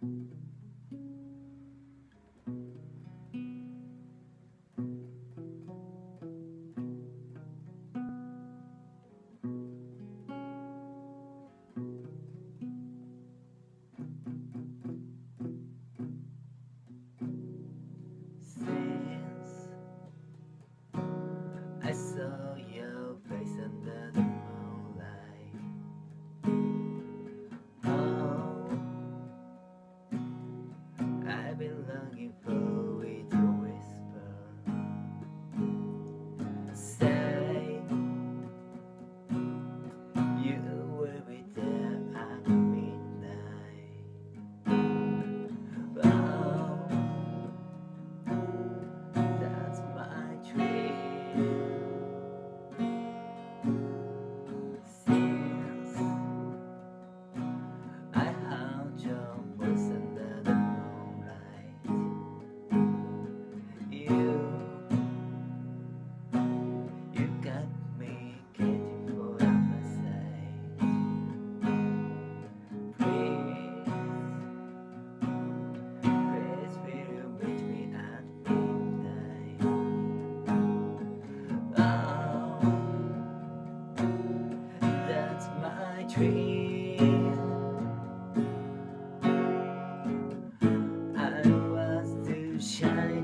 I dream. I was too shy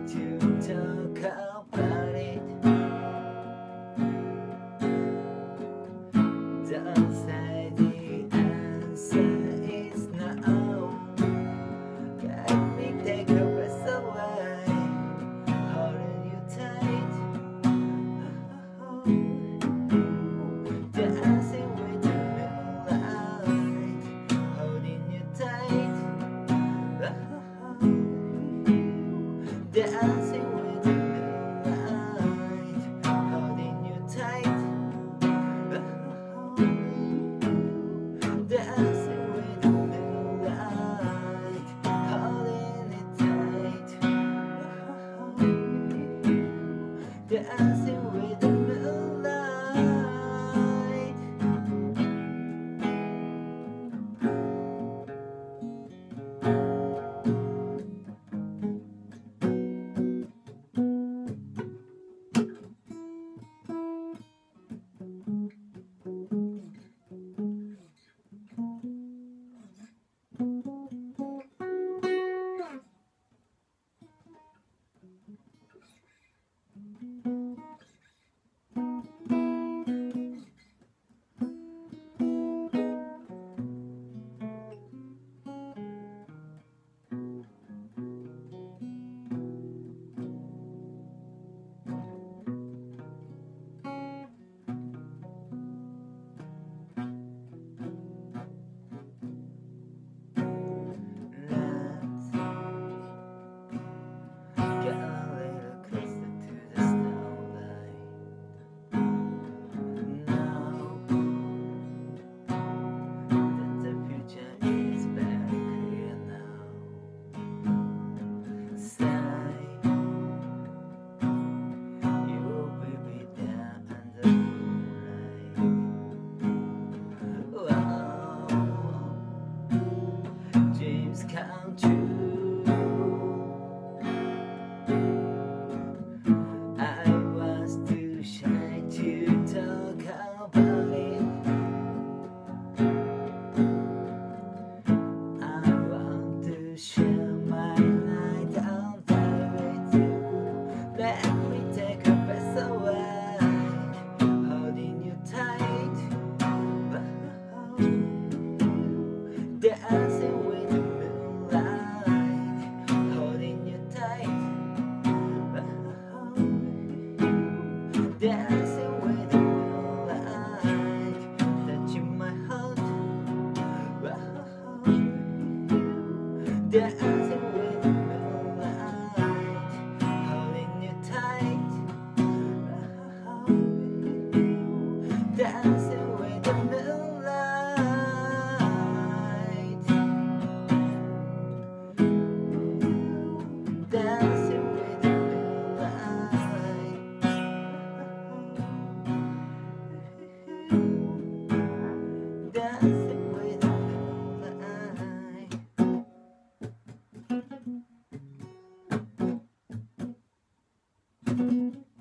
Dancing Música